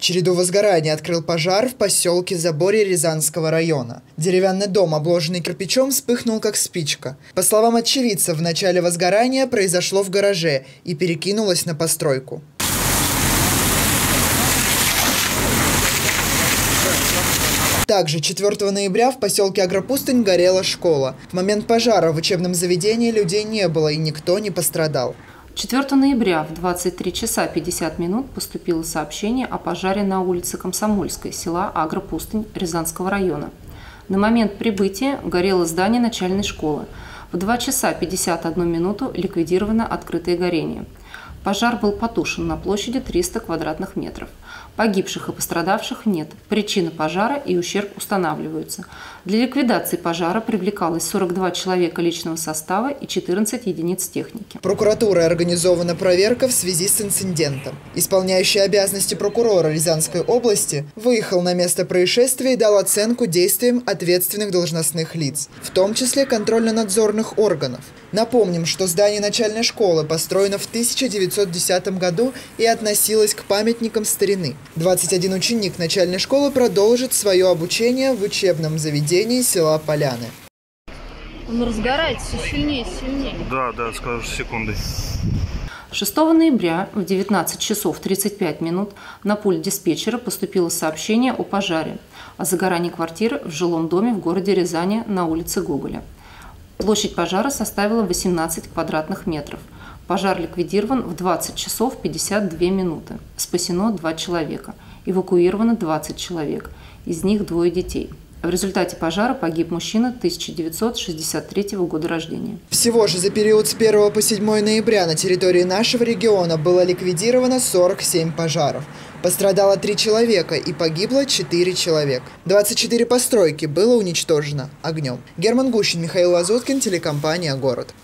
Череду возгораний открыл пожар в поселке Заборе Рязанского района. Деревянный дом, обложенный кирпичом, вспыхнул как спичка. По словам очевидцев, в начале возгорания произошло в гараже и перекинулось на постройку. Также 4 ноября в поселке Агропустынь горела школа. В момент пожара в учебном заведении людей не было и никто не пострадал. 4 ноября в 23 часа 50 минут поступило сообщение о пожаре на улице Комсомольской, села Агропустынь Рязанского района. На момент прибытия горело здание начальной школы. В 2 часа 51 минуту ликвидировано открытое горение – Пожар был потушен на площади 300 квадратных метров. Погибших и пострадавших нет. Причины пожара и ущерб устанавливаются. Для ликвидации пожара привлекалось 42 человека личного состава и 14 единиц техники. Прокуратурой организована проверка в связи с инцидентом. Исполняющий обязанности прокурора Рязанской области выехал на место происшествия и дал оценку действиям ответственных должностных лиц, в том числе контрольно-надзорных органов. Напомним, что здание начальной школы построено в 1910 году и относилось к памятникам старины. 21 ученик начальной школы продолжит свое обучение в учебном заведении села Поляны. Он разгорается все сильнее и сильнее. Да, да, скажешь секунды. 6 ноября в 19 часов 35 минут на пульт диспетчера поступило сообщение о пожаре, о загорании квартиры в жилом доме в городе Рязани на улице Гоголя. Площадь пожара составила 18 квадратных метров. Пожар ликвидирован в 20 часов 52 минуты. Спасено 2 человека. Эвакуировано 20 человек. Из них двое детей. В результате пожара погиб мужчина 1963 года рождения. Всего же за период с 1 по 7 ноября на территории нашего региона было ликвидировано 47 пожаров. Пострадало 3 человека и погибло 4 человека. 24 постройки было уничтожено огнем. Герман Гущин, Михаил Лазуткин, телекомпания «Город».